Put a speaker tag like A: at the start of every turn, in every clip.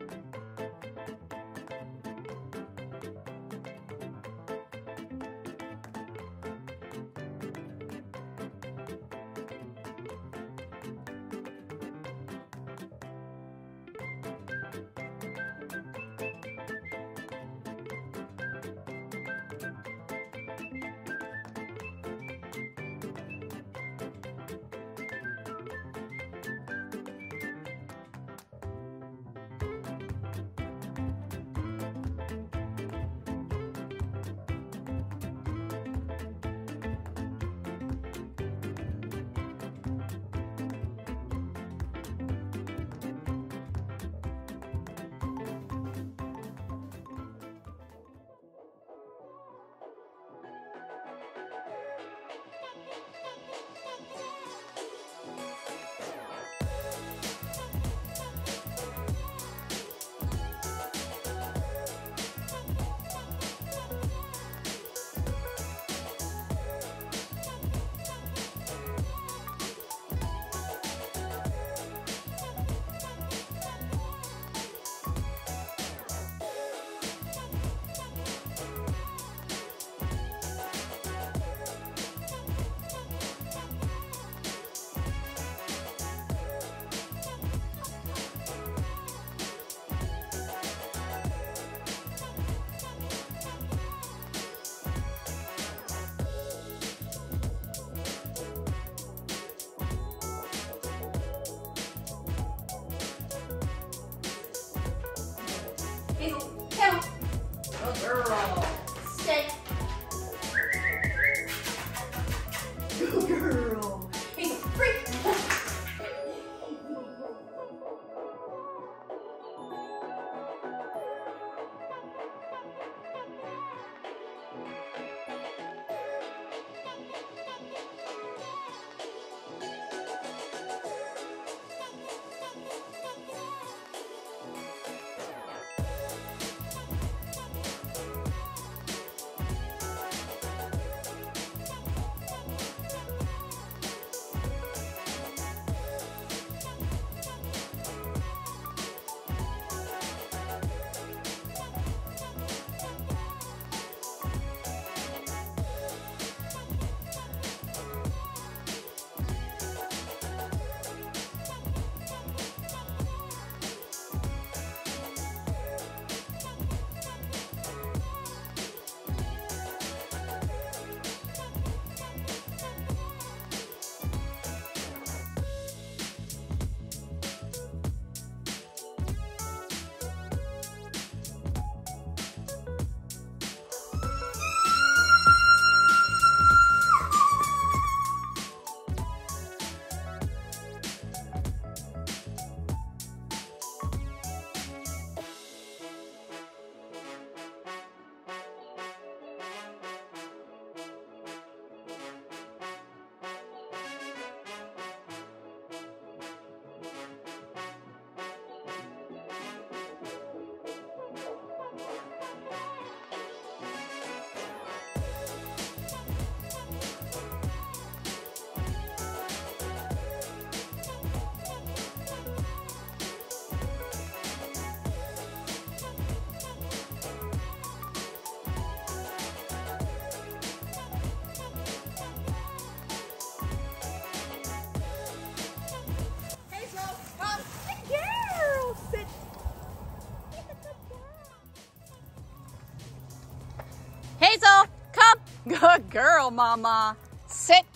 A: Hazel, Tail. Good Good girl,
B: Mama. Sit.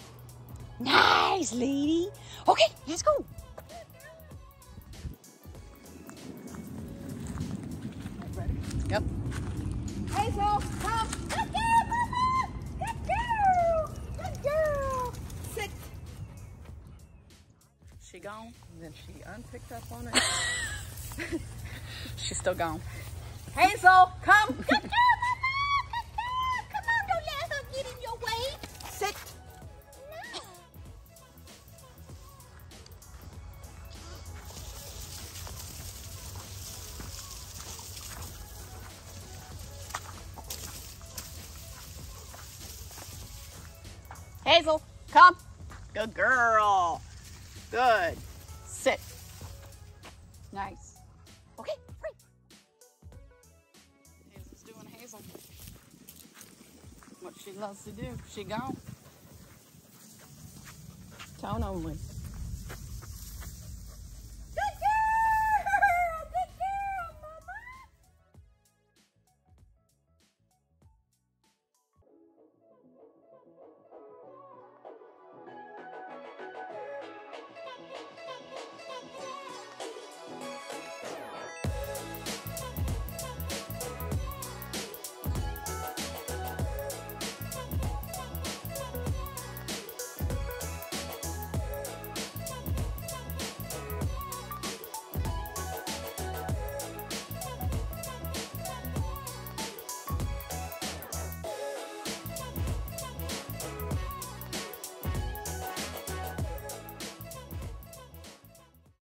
B: Nice, lady. Okay, let's go. Yep.
A: Hazel, come. Good girl, Mama. Good girl. Good girl. Sit.
B: She gone?
C: And then she unpicked up on it.
B: She's still gone.
A: Hazel, come. Good girl,
B: Hazel, come. Good girl. Good. Sit. Nice. Okay, free. Hazel's doing Hazel.
A: What she loves to do. She go. Tone only.